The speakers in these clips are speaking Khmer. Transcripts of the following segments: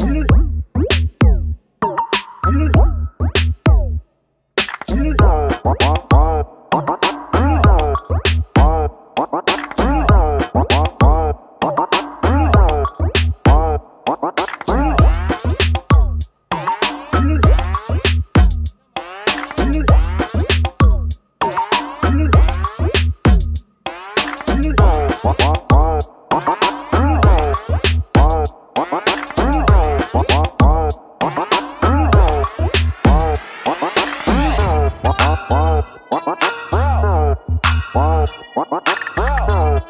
Ooh.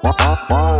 You